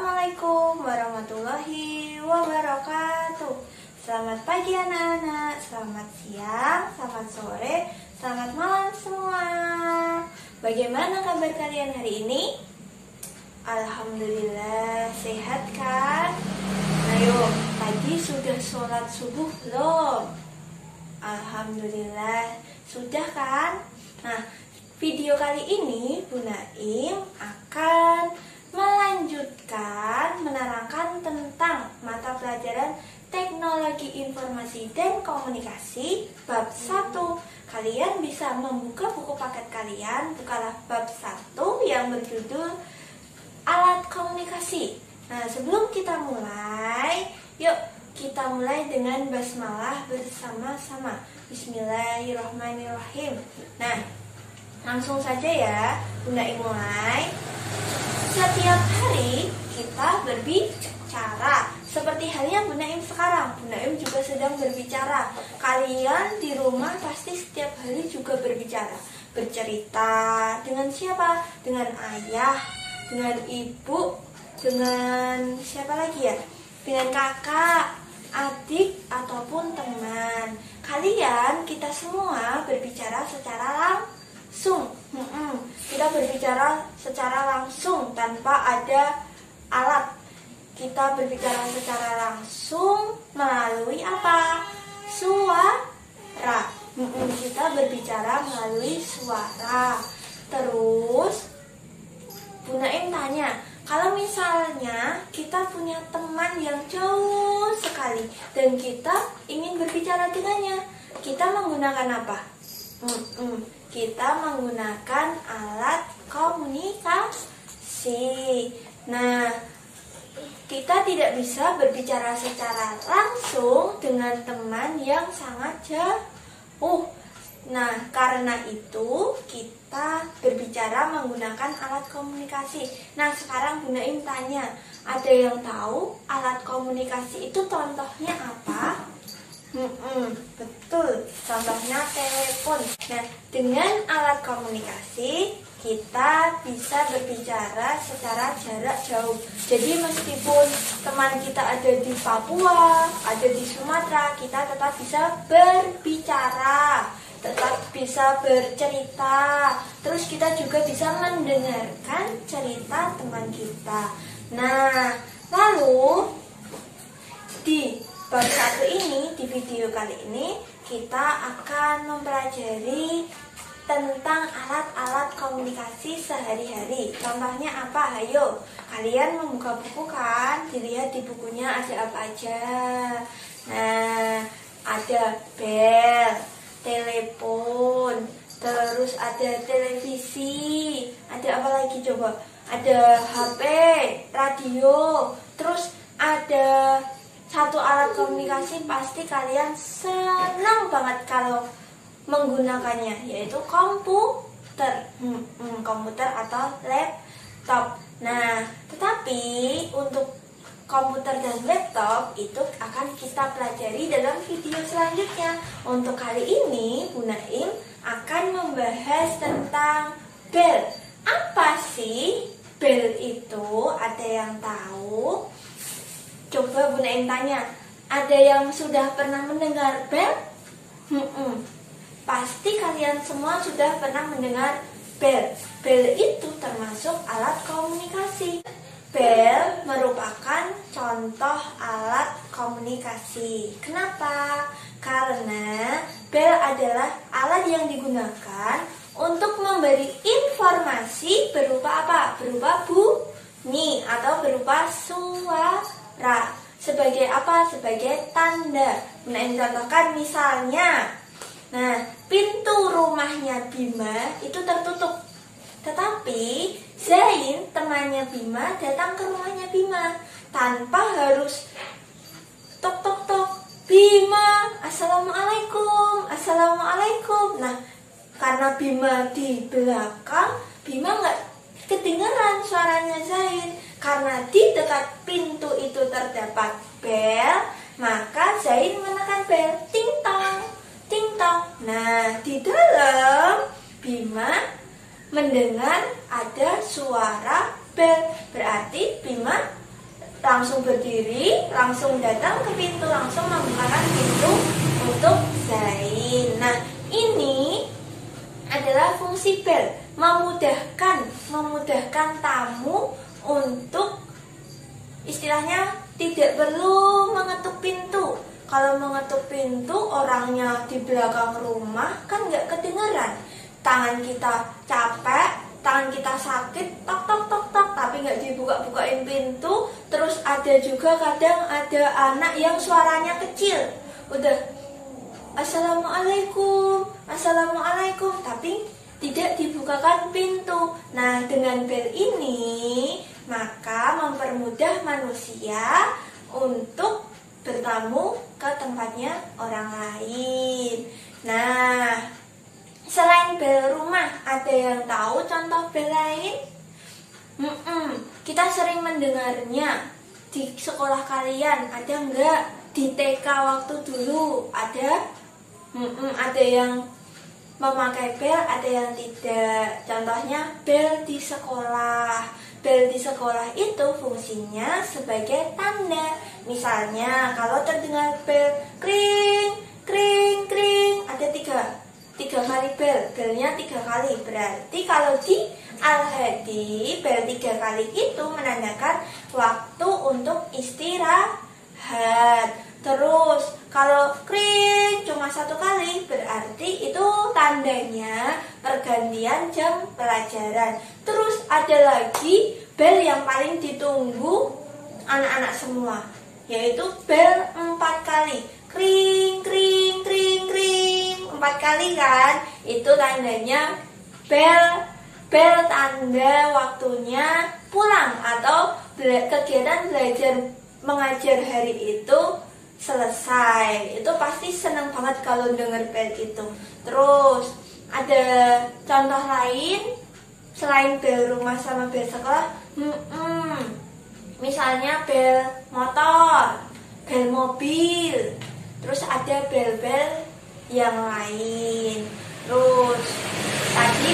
Assalamualaikum warahmatullahi wabarakatuh Selamat pagi anak-anak, selamat siang, selamat sore, selamat malam semua Bagaimana kabar kalian hari ini? Alhamdulillah sehat kan? Ayo, tadi sudah sholat subuh belum? Alhamdulillah sudah kan? Nah, video kali ini Bu Naim akan melanjutkan menerangkan tentang mata pelajaran Teknologi Informasi dan Komunikasi bab 1. Kalian bisa membuka buku paket kalian, bukalah bab 1 yang berjudul Alat Komunikasi. Nah, sebelum kita mulai, yuk kita mulai dengan basmalah bersama-sama. Bismillahirrahmanirrahim. Nah, langsung saja ya, Bunda mulai. Setiap hari kita berbicara seperti halnya Bu Naim sekarang, Bu Naim juga sedang berbicara. Kalian di rumah pasti setiap hari juga berbicara. Bercerita dengan siapa? Dengan ayah, dengan ibu, dengan siapa lagi ya? Dengan kakak, adik, ataupun teman. Kalian, kita semua berbicara secara langsung. Kita berbicara secara langsung tanpa ada alat kita berbicara secara langsung melalui apa? Suara. Kita berbicara melalui suara. Terus, Bu tanya, kalau misalnya kita punya teman yang jauh sekali dan kita ingin berbicara dengannya, kita menggunakan apa? Kita menggunakan alat komunikasi. Nah, kita tidak bisa berbicara secara langsung dengan teman yang sangat jauh. Nah, karena itu kita berbicara menggunakan alat komunikasi. Nah, sekarang Bu Naim tanya, ada yang tahu alat komunikasi itu contohnya apa? Hmm, betul, contohnya telepon. Nah, dengan alat komunikasi kita bisa berbicara secara jarak jauh. Jadi meskipun teman kita ada di Papua, ada di Sumatera, kita tetap bisa berbicara, tetap bisa bercerita. Terus kita juga bisa mendengarkan cerita teman kita. Nah, lalu di bab satu ini, di video kali ini, kita akan mempelajari tentang alat-alat komunikasi sehari-hari. Contohnya apa? Ayo, kalian membuka buku kan? Dilihat di bukunya ada apa aja. Nah, ada bel, telepon, terus ada televisi, ada apa lagi coba? Ada HP, radio, terus ada satu alat komunikasi pasti kalian senang banget kalau menggunakannya yaitu komputer. Hmm, hmm, komputer atau laptop. Nah tetapi untuk komputer dan laptop itu akan kita pelajari dalam video selanjutnya. Untuk kali ini Bu Naim akan membahas tentang bel. Apa sih bel itu? Ada yang tahu? Coba Bu Naim tanya. Ada yang sudah pernah mendengar bel? Hmm, hmm. Kalian semua sudah pernah mendengar bel. Bel itu termasuk alat komunikasi. Bel merupakan contoh alat komunikasi. Kenapa? Karena bel adalah alat yang digunakan untuk memberi informasi berupa apa? Berupa bunyi atau berupa suara. Sebagai apa? Sebagai tanda. Contohkan misalnya Nah, pintu rumahnya Bima itu tertutup. Tetapi Zain, temannya Bima, datang ke rumahnya Bima tanpa harus tok tok tok. Bima, assalamualaikum, assalamualaikum. Nah, karena Bima di belakang, Bima nggak kedengaran suaranya Zain. Karena di dekat pintu itu terdapat bel, maka Zain menekan bel, ting tong ting tong. Nah, di dalam Bima mendengar ada suara bel. berarti Bima langsung berdiri, langsung datang ke pintu, langsung membukakan pintu untuk Zain. Nah, ini adalah fungsi bel, memudahkan, memudahkan tamu untuk istilahnya tidak perlu mengetuk pintu. Kalau mengetuk pintu orangnya di belakang rumah kan nggak kedengeran. Tangan kita capek, tangan kita sakit, tok tok tok tok, tapi nggak dibuka-bukain pintu. Terus ada juga kadang ada anak yang suaranya kecil, udah Assalamualaikum, Assalamualaikum, tapi tidak dibukakan pintu. Nah, dengan bel ini maka mempermudah manusia untuk bertamu ke tempatnya orang lain. Nah, selain bel rumah, ada yang tahu contoh bel lain? Mm -mm, kita sering mendengarnya di sekolah kalian, ada enggak? Di TK waktu dulu ada? Mm -mm, ada yang memakai bel, ada yang tidak. Contohnya bel di sekolah. Bel di sekolah itu fungsinya sebagai tanda. Misalnya kalau terdengar bel kring, kring, kring, ada tiga, tiga kali bel, belnya tiga kali. Berarti kalau di Al-Hadi bel tiga kali itu menandakan waktu untuk istirahat. Terus kalau kring cuma satu kali berarti itu tandanya pergantian jam pelajaran. Terus ada lagi bel yang paling ditunggu anak-anak semua yaitu bel empat kali. Kring kring kring kring empat kali kan? Itu tandanya bel bel tanda waktunya pulang atau kegiatan belajar mengajar hari itu selesai. Itu pasti senang banget kalau denger bel itu. Terus ada contoh lain? Selain bel rumah sama bel sekolah? Hmm, hmm, misalnya bel motor bel mobil. Terus ada bel-bel yang lain. Terus tadi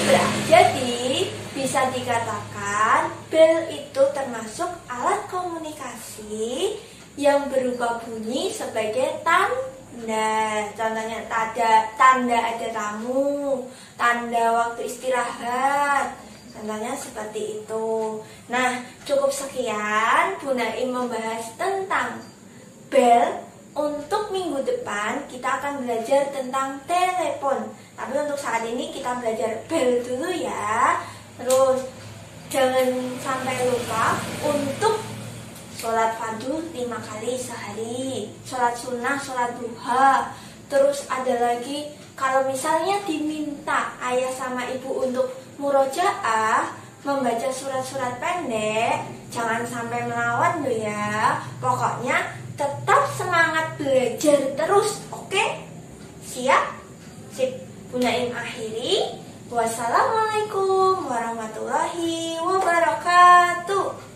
jadi bisa dikatakan bel itu termasuk alat komunikasi yang berubah bunyi sebagai tanda. Contohnya tanda tanda ada tamu, tanda waktu istirahat. Contohnya seperti itu. Nah, cukup sekian Bu Naim membahas tentang bel. Untuk minggu depan kita akan belajar tentang telepon. Tapi untuk saat ini kita belajar bel dulu ya. Terus jangan sampai lupa untuk sholat fardu lima kali sehari, sholat sunnah, sholat duha. Terus ada lagi kalau misalnya diminta ayah sama ibu untuk murojaah, membaca surat-surat pendek, jangan sampai melawan loh ya. Pokoknya tetap semangat belajar terus, oke? Siap? Sip. Punya akhiri. Wassalamualaikum warahmatullahi wabarakatuh.